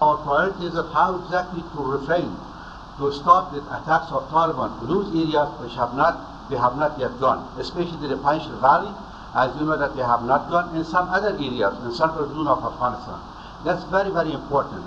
Our priority is of how exactly to refrain, to stop the attacks of Taliban to those areas which have not, they have not yet gone, especially the Panjshir Valley, as you know that they have not gone, in some other areas in central zone of Afghanistan. That's very, very important.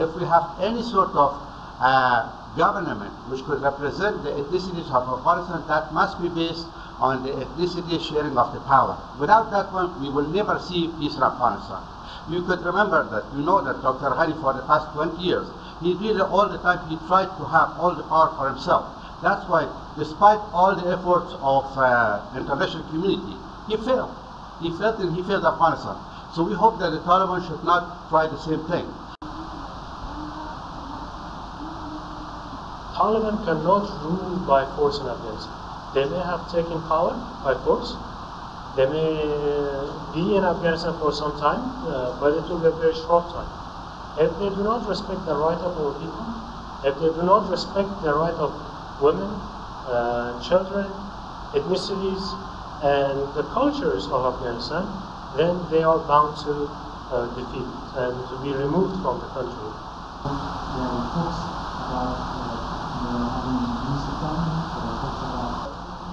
If we have any sort of uh, government which could represent the ethnicities of Afghanistan, that must be based on the ethnicity sharing of the power. Without that one, we will never see peace in Afghanistan. You could remember that, you know that Dr. Ghani for the past 20 years, he really all the time, he tried to have all the power for himself. That's why, despite all the efforts of uh, international community, he failed. He failed and he failed Afghanistan. So we hope that the Taliban should not try the same thing. Taliban cannot rule by force in Afghanistan. They may have taken power by force. They may be in Afghanistan for some time, uh, but it will be a very short time. If they do not respect the right of our people, if they do not respect the right of women, uh, children, ethnicities, and the cultures of Afghanistan, then they are bound to uh, defeat and to be removed from the country.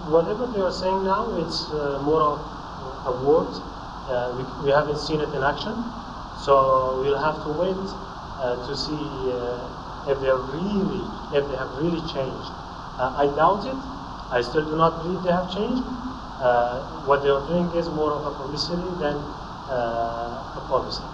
Whatever they are saying now, it's uh, more of a word. Uh, we, we haven't seen it in action, so we'll have to wait uh, to see uh, if they are really, if they have really changed. Uh, I doubt it. I still do not believe they have changed. What they are doing is more of a publicity than a policy.